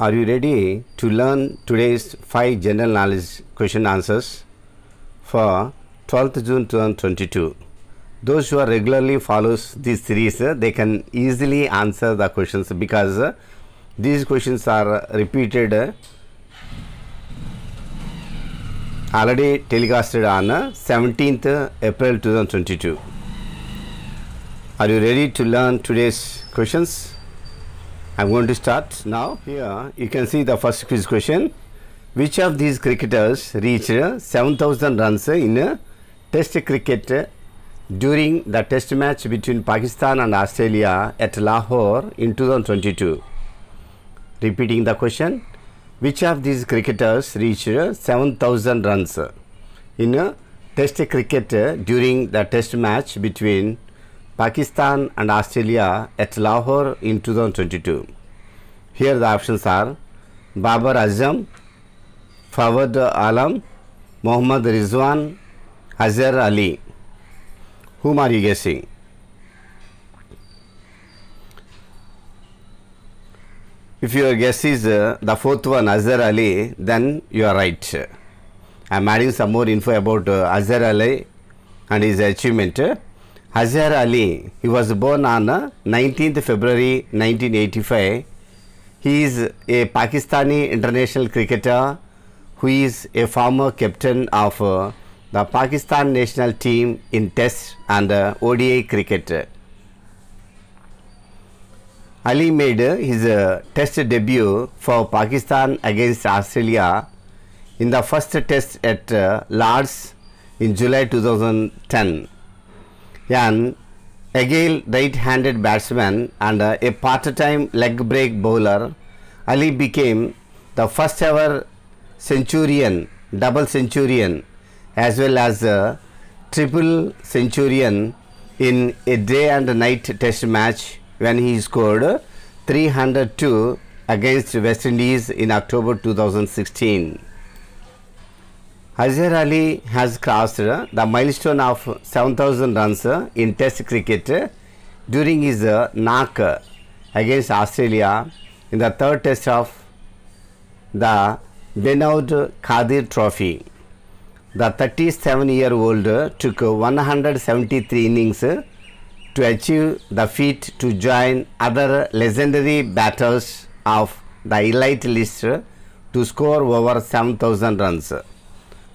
Are you ready to learn today's five general knowledge question answers for 12th June 2022? Those who are regularly follows this series, uh, they can easily answer the questions because uh, these questions are repeated uh, already telecasted on uh, 17th April 2022. Are you ready to learn today's questions? I'm going to start now. Here you can see the first quiz question. Which of these cricketers reached 7,000 runs in a Test cricket during the Test match between Pakistan and Australia at Lahore in 2022? Repeating the question. Which of these cricketers reached 7,000 runs in a Test cricket during the Test match between Pakistan and Australia at Lahore in 2022. Here the options are Babar Azam, Fawad Alam, Mohammad Rizwan, Azhar Ali. Whom are you guessing? If your guess is uh, the fourth one, Azhar Ali, then you are right. I am adding some more info about uh, Azhar Ali and his achievement. Azhar Ali, he was born on uh, 19th February 1985. He is a Pakistani international cricketer who is a former captain of uh, the Pakistan national team in Test and uh, ODI cricket. Ali made uh, his uh, Test debut for Pakistan against Australia in the first Test at uh, Lords in July 2010. An agile right-handed batsman and a part-time leg break bowler, Ali became the first ever centurion, double centurion as well as a triple centurion in a day and night test match when he scored 302 against West Indies in October 2016. Azhar Ali has crossed the milestone of 7000 runs in test cricket during his uh, knock against Australia in the third test of the Benaud Qadir Trophy. The 37 year old took 173 innings to achieve the feat to join other legendary batters of the elite list to score over 7000 runs.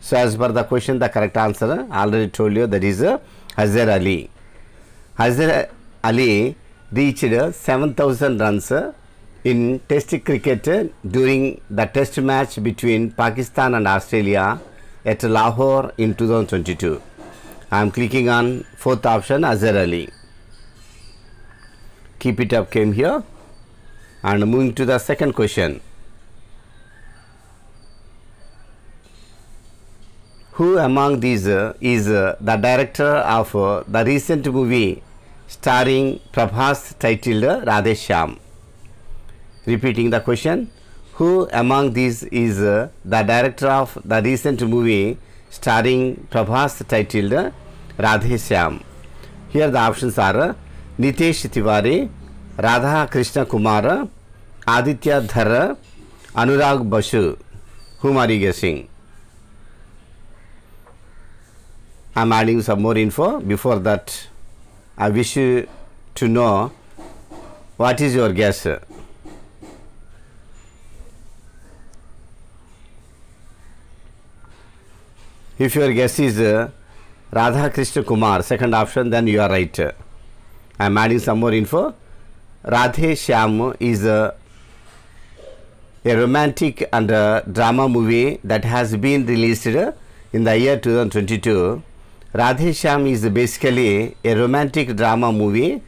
So, as per the question, the correct answer I already told you that is uh, Azhar Ali. Azhar Ali reached uh, 7000 runs uh, in Test cricket uh, during the Test match between Pakistan and Australia at Lahore in 2022. I am clicking on fourth option Azhar Ali. Keep it up came here and moving to the second question. Who among these uh, is uh, the director of uh, the recent movie starring Prabhas titled Radhe Shyam? Repeating the question. Who among these is uh, the director of the recent movie starring Prabhas titled Radhe Shyam? Here the options are Nitesh Tiwari, Radha Krishna Kumar, Aditya Dhar, Anurag Basu. Whom are you guessing? I am adding some more info. Before that, I wish you to know what is your guess. If your guess is uh, Radha Krishna Kumar, second option, then you are right. I am adding some more info. Radhe Shyam is a, a romantic and a drama movie that has been released in the year 2022. Radhe Shyam is basically a romantic drama movie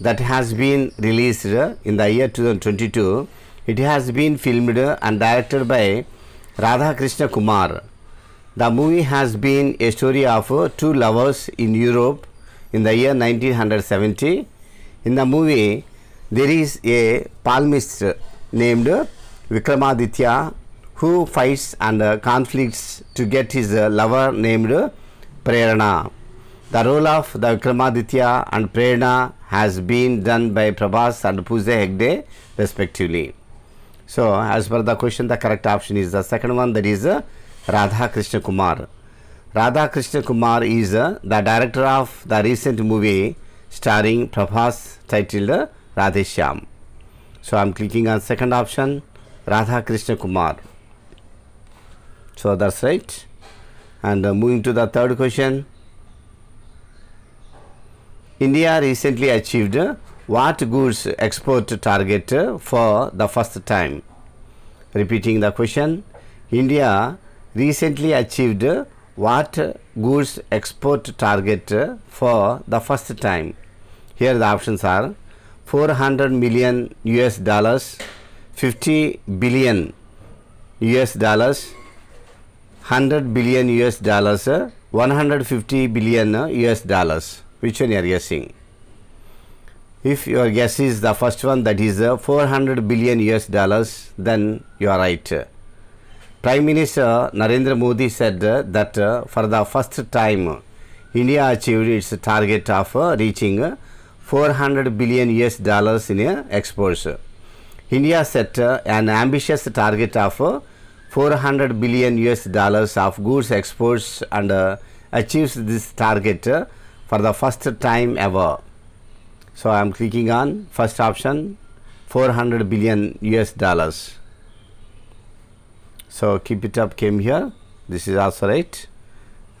that has been released in the year 2022. It has been filmed and directed by Radha Krishna Kumar. The movie has been a story of two lovers in Europe in the year 1970. In the movie, there is a palmist named Vikramaditya who fights and conflicts to get his lover named Prerana. The role of the Vikramaditya and Prerana has been done by Prabhas and Pooja Hegde respectively. So, as per the question, the correct option is the second one that is Radha Krishna Kumar. Radha Krishna Kumar is uh, the director of the recent movie starring Prabhas titled uh. So, I am clicking on second option Radha Krishna Kumar. So, that's right. And uh, moving to the third question. India recently achieved uh, what goods export target uh, for the first time? Repeating the question. India recently achieved uh, what goods export target for the first time? Here the options are 400 million US dollars, 50 billion US dollars, 100 billion US dollars, uh, 150 billion uh, US dollars. Which one are you guessing? If your guess is the first one that is uh, 400 billion US dollars, then you are right. Prime Minister Narendra Modi said uh, that uh, for the first time India achieved its target of uh, reaching uh, 400 billion US dollars in uh, exports. India set uh, an ambitious target of uh, 400 billion US dollars of goods exports and uh, achieves this target uh, for the first time ever. So I am clicking on first option 400 billion US dollars. So keep it up came here. This is also right.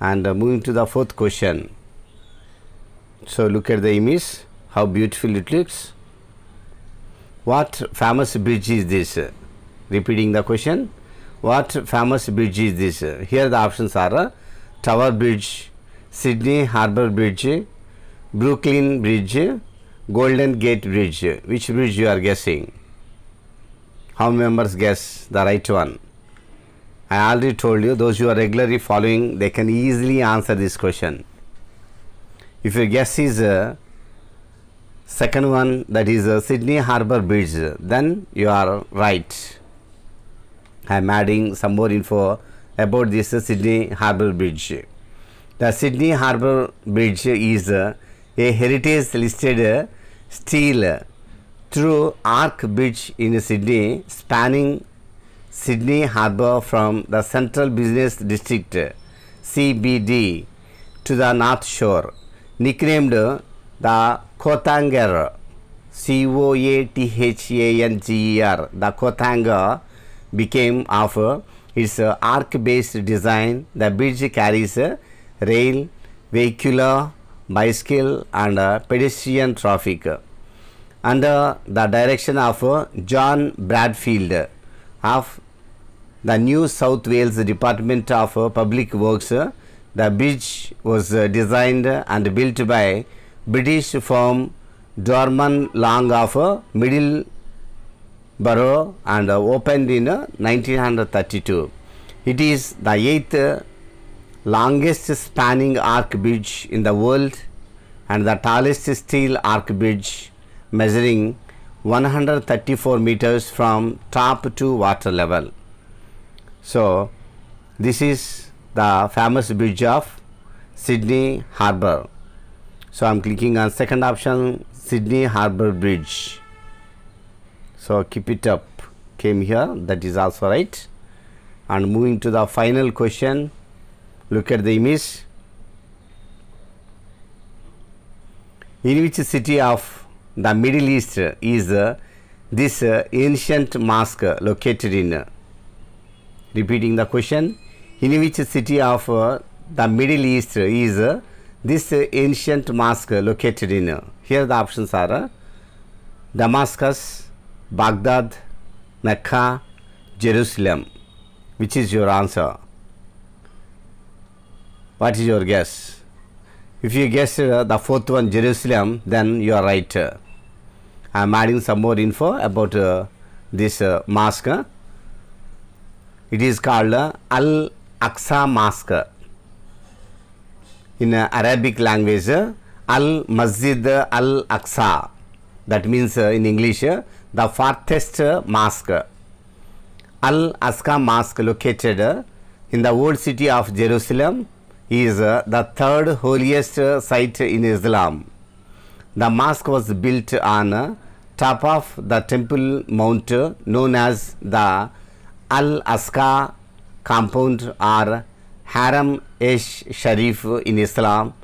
And uh, moving to the fourth question. So look at the image, how beautiful it looks. What famous bridge is this? Repeating the question. What famous bridge is this? Here the options are uh, Tower Bridge, Sydney Harbour Bridge, Brooklyn Bridge, Golden Gate Bridge. Which bridge you are guessing? How many members guess the right one? I already told you those who are regularly following they can easily answer this question. If your guess is uh, second one that is uh, Sydney Harbour Bridge then you are right. I am adding some more info about this Sydney Harbour Bridge. The Sydney Harbour Bridge is a heritage listed steel through arc bridge in Sydney spanning Sydney Harbour from the Central Business District CBD to the North Shore, nicknamed the Coathanger C O A T H A N G E R. The Coathanger became of its arc based design. The bridge carries a rail, vehicular, bicycle, and a pedestrian traffic. Under the direction of John Bradfield of the New South Wales Department of Public Works, the bridge was designed and built by British firm Dorman Long of Middleborough and uh, opened in uh, 1932. It is the eighth uh, longest spanning arc bridge in the world and the tallest steel arc bridge measuring 134 meters from top to water level. So, this is the famous bridge of Sydney Harbour. So, I am clicking on second option Sydney Harbour Bridge. So, keep it up came here that is also right. And moving to the final question, look at the image. In which city of the Middle East is uh, this uh, ancient mosque located in? Repeating the question, in which city of uh, the Middle East is uh, this uh, ancient mosque located in? Here the options are Damascus, Baghdad, Mecca, Jerusalem. Which is your answer? What is your guess? If you guess uh, the fourth one, Jerusalem, then you are right. I am adding some more info about uh, this uh, mosque. It is called uh, Al Aqsa Mosque. In uh, Arabic language, uh, Al Masjid Al Aqsa. That means uh, in English, uh, the farthest uh, mosque. Al Aqsa Mosque, located in the old city of Jerusalem, is the third holiest site in Islam. The mosque was built on top of the temple mount known as the Al Aqsa compound or Haram Esh Sharif in Islam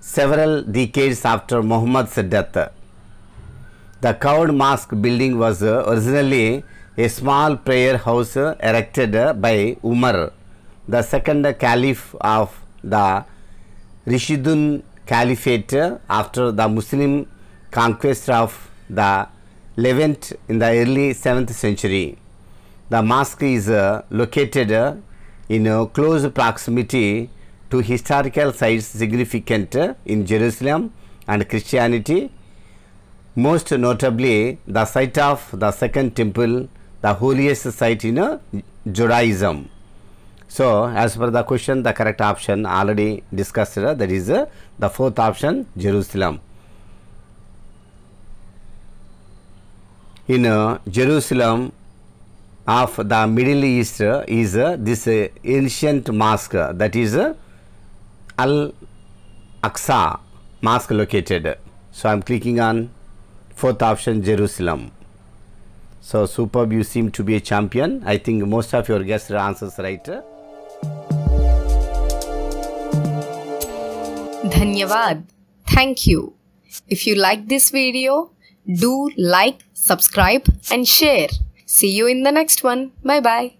several decades after Muhammad's death. The covered mosque building was originally a small prayer house erected by Umar, the second caliph of the Rashidun Caliphate after the Muslim conquest of the Levant in the early 7th century. The mosque is uh, located uh, in uh, close proximity to historical sites significant uh, in Jerusalem and Christianity, most notably the site of the second temple, the holiest site in uh, Judaism. So, as per the question, the correct option already discussed, uh, that is uh, the fourth option, Jerusalem. In uh, Jerusalem of the Middle East is this ancient mosque that is Al Aqsa mosque located. So, I am clicking on fourth option, Jerusalem. So, superb, you seem to be a champion. I think most of your guest answers right. Dhanyavad. Thank you. If you like this video, do like, subscribe and share. See you in the next one. Bye bye.